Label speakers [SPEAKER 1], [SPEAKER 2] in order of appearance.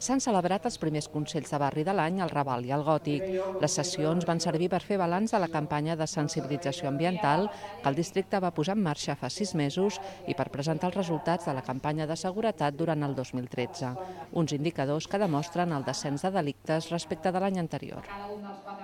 [SPEAKER 1] s'han celebrat els primers Consells de Barri de l'any al Raval i al Gòtic. Les sessions van servir per fer balanç de la campanya de sensibilització ambiental que el districte va posar en marxa fa sis mesos i per presentar els resultats de la campanya de seguretat durant el 2013, uns indicadors que demostren el descens de delictes respecte de l'any anterior.